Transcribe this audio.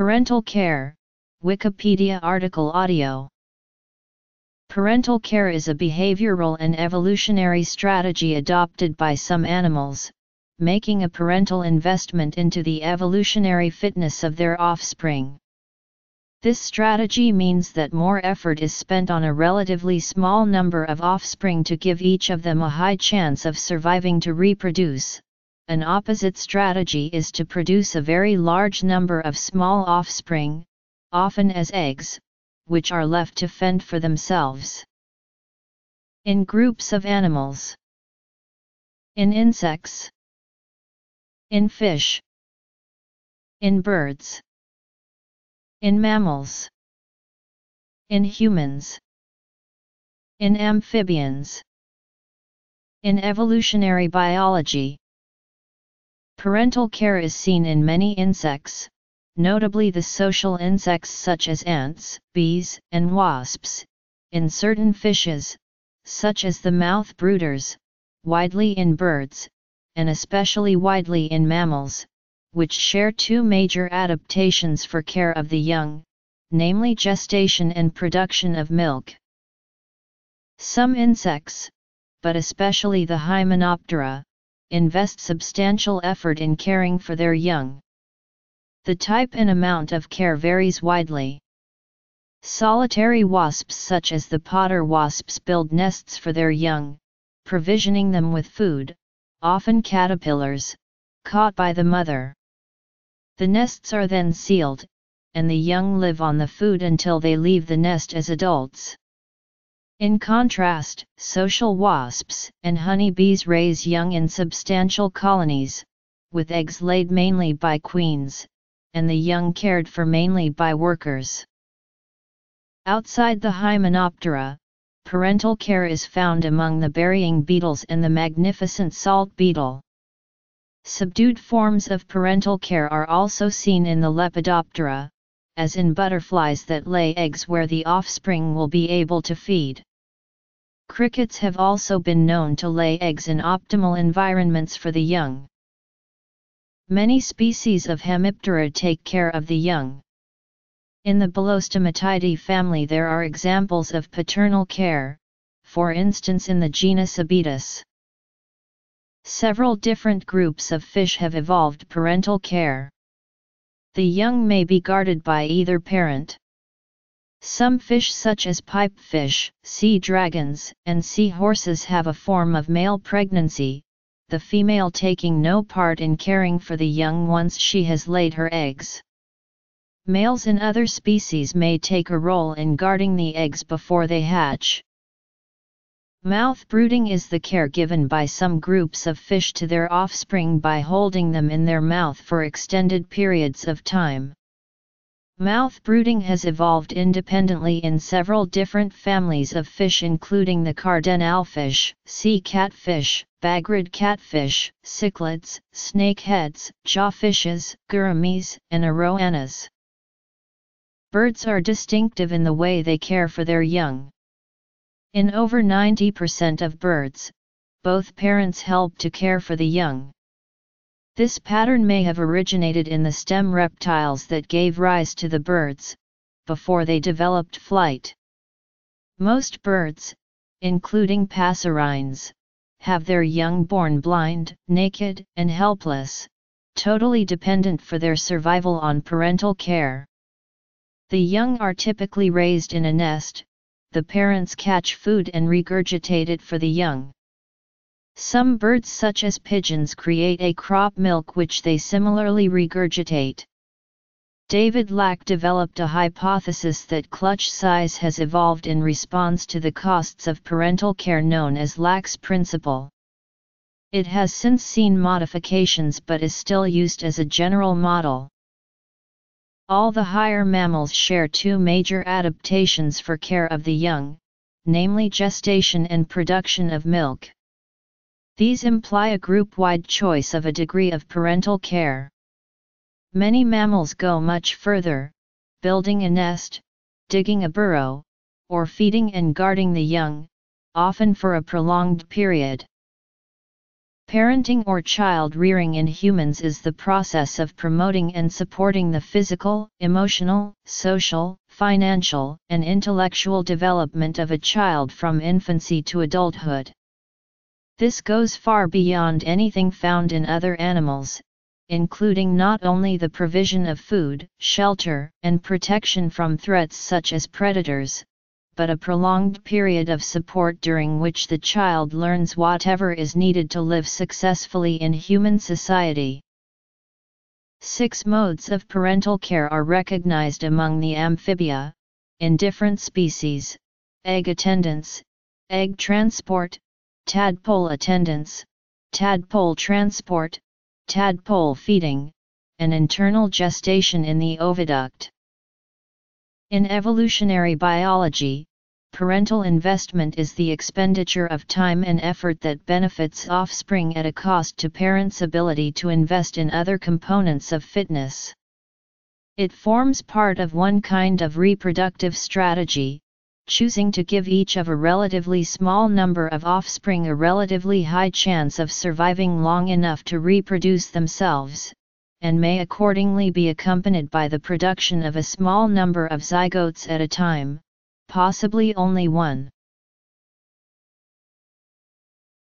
Parental care, Wikipedia article audio. Parental care is a behavioral and evolutionary strategy adopted by some animals, making a parental investment into the evolutionary fitness of their offspring. This strategy means that more effort is spent on a relatively small number of offspring to give each of them a high chance of surviving to reproduce. An opposite strategy is to produce a very large number of small offspring, often as eggs, which are left to fend for themselves. In groups of animals. In insects. In fish. In birds. In mammals. In humans. In amphibians. In evolutionary biology. Parental care is seen in many insects, notably the social insects such as ants, bees, and wasps, in certain fishes, such as the mouth brooders, widely in birds, and especially widely in mammals, which share two major adaptations for care of the young, namely gestation and production of milk. Some insects, but especially the Hymenoptera, invest substantial effort in caring for their young. The type and amount of care varies widely. Solitary wasps such as the potter wasps build nests for their young, provisioning them with food, often caterpillars, caught by the mother. The nests are then sealed, and the young live on the food until they leave the nest as adults. In contrast, social wasps and honeybees raise young in substantial colonies, with eggs laid mainly by queens, and the young cared for mainly by workers. Outside the Hymenoptera, parental care is found among the burying beetles and the magnificent salt beetle. Subdued forms of parental care are also seen in the Lepidoptera, as in butterflies that lay eggs where the offspring will be able to feed. Crickets have also been known to lay eggs in optimal environments for the young. Many species of Hemiptera take care of the young. In the Belostomatidae family there are examples of paternal care, for instance in the genus Abedus. Several different groups of fish have evolved parental care. The young may be guarded by either parent. Some fish such as pipefish, sea dragons, and sea horses have a form of male pregnancy, the female taking no part in caring for the young once she has laid her eggs. Males in other species may take a role in guarding the eggs before they hatch. Mouth brooding is the care given by some groups of fish to their offspring by holding them in their mouth for extended periods of time. Mouth brooding has evolved independently in several different families of fish including the cardinalfish, sea catfish, bagrid catfish, cichlids, snakeheads, jawfishes, gouramis, and arowanas. Birds are distinctive in the way they care for their young. In over 90% of birds, both parents help to care for the young. This pattern may have originated in the stem reptiles that gave rise to the birds, before they developed flight. Most birds, including passerines, have their young born blind, naked, and helpless, totally dependent for their survival on parental care. The young are typically raised in a nest, the parents catch food and regurgitate it for the young. Some birds such as pigeons create a crop milk which they similarly regurgitate. David Lack developed a hypothesis that clutch size has evolved in response to the costs of parental care known as Lack's principle. It has since seen modifications but is still used as a general model. All the higher mammals share two major adaptations for care of the young, namely gestation and production of milk. These imply a group-wide choice of a degree of parental care. Many mammals go much further, building a nest, digging a burrow, or feeding and guarding the young, often for a prolonged period. Parenting or child rearing in humans is the process of promoting and supporting the physical, emotional, social, financial, and intellectual development of a child from infancy to adulthood. This goes far beyond anything found in other animals, including not only the provision of food, shelter, and protection from threats such as predators, but a prolonged period of support during which the child learns whatever is needed to live successfully in human society. Six modes of parental care are recognized among the amphibia, in different species, egg attendance, egg transport, tadpole attendance, tadpole transport, tadpole feeding, and internal gestation in the oviduct. In evolutionary biology, parental investment is the expenditure of time and effort that benefits offspring at a cost to parents' ability to invest in other components of fitness. It forms part of one kind of reproductive strategy, choosing to give each of a relatively small number of offspring a relatively high chance of surviving long enough to reproduce themselves, and may accordingly be accompanied by the production of a small number of zygotes at a time, possibly only one.